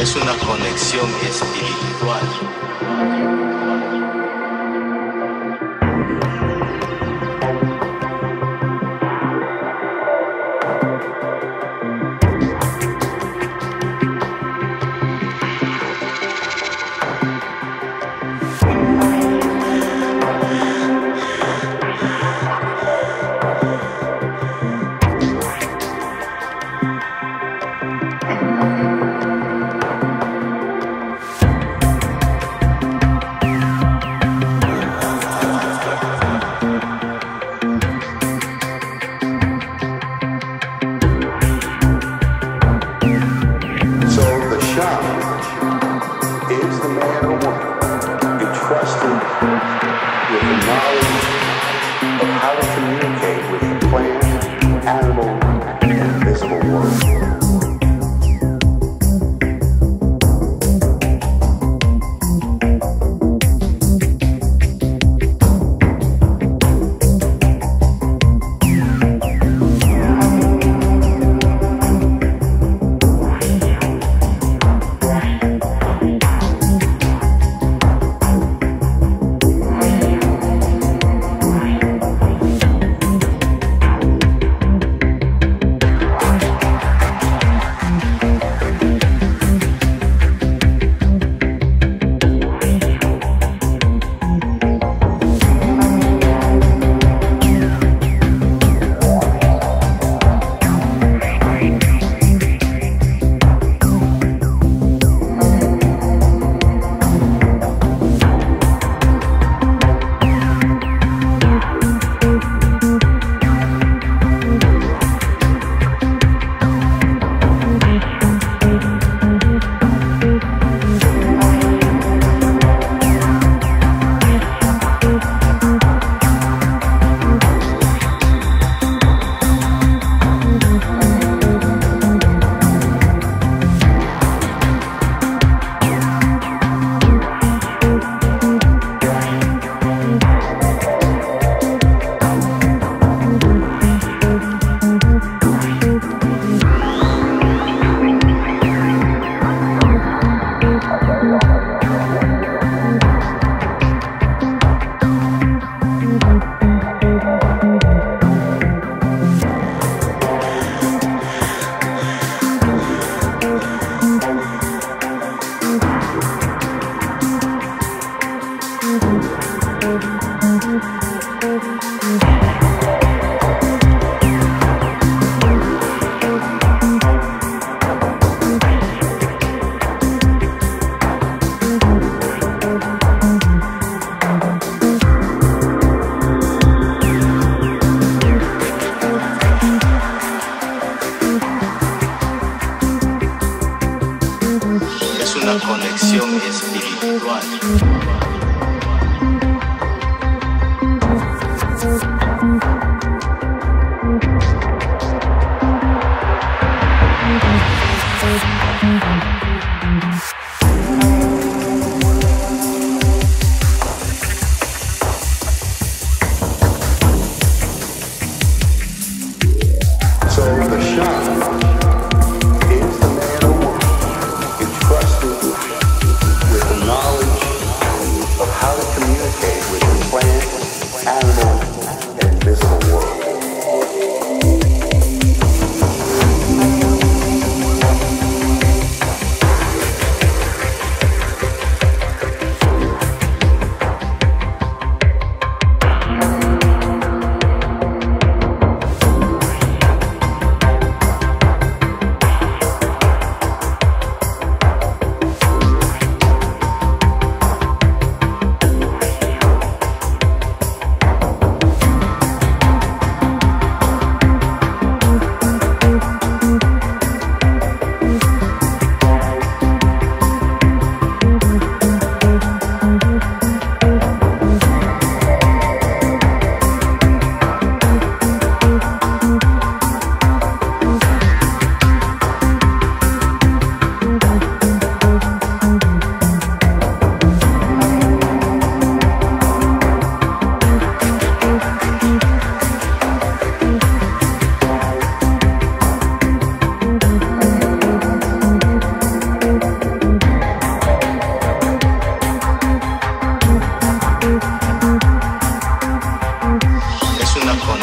es una conexión espiritual. With the knowledge of how to communicate with the plant, animal, and visible world.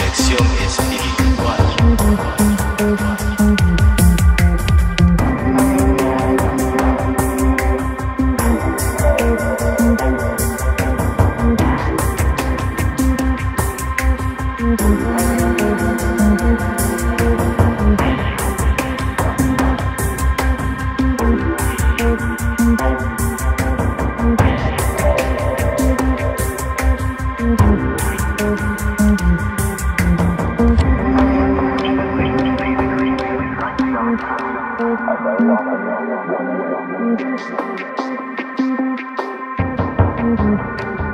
conexión espiritual. Mm-hmm.